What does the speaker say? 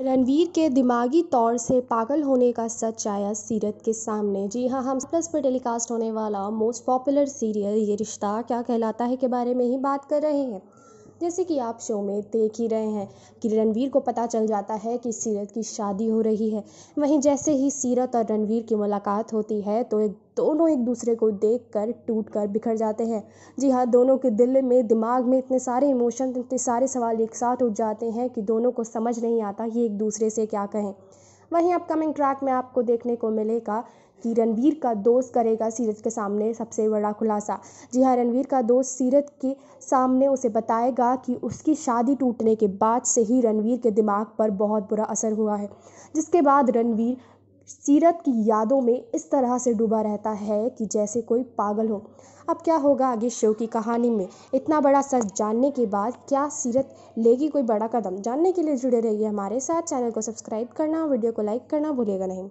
रणवीर के दिमागी तौर से पागल होने का सच आया सीरत के सामने। जी हाँ हम प्लस पर टेलीकास्ट होने वाला मोस्ट पॉपुलर सीरियल ये रिश्ता क्या कहलाता है के बारे में ही बात कर रहे हैं। जैसे कि आप शो में देख ही रहे हैं कि रणवीर को पता चल जाता है कि सीरत की शादी हो रही है। वहीं जैसे ही सीरत और रणवीर की मुलाकात होती है तो एक, दोनों एक दूसरे को देख कर टूट कर बिखर जाते हैं। जी हाँ दोनों के दिल में, दिमाग में इतने सारे इमोशन इतने सारे सवाल एक साथ उठ जाते हैं कि दोनों को समझ नहीं आता कि एक दूसरे से क्या कहें। वहीं अपकमिंग ट्रैक में आपको देखने को मिलेगा कि रणवीर का दोस्त करेगा सीरत के सामने सबसे बड़ा खुलासा। जी हाँ रणवीर का दोस्त सीरत के सामने उसे बताएगा कि उसकी शादी टूटने के बाद से ही रणवीर के दिमाग पर बहुत बुरा असर हुआ है, जिसके बाद रणवीर सीरत की यादों में इस तरह से डूबा रहता है कि जैसे कोई पागल हो। अब क्या होगा आगे शो की कहानी में? इतना बड़ा सच जानने के बाद क्या सीरत लेगी कोई बड़ा कदम? जानने के लिए जुड़े रहिए हमारे साथ। चैनल को सब्सक्राइब करना, वीडियो को लाइक करना भूलेगा नहीं।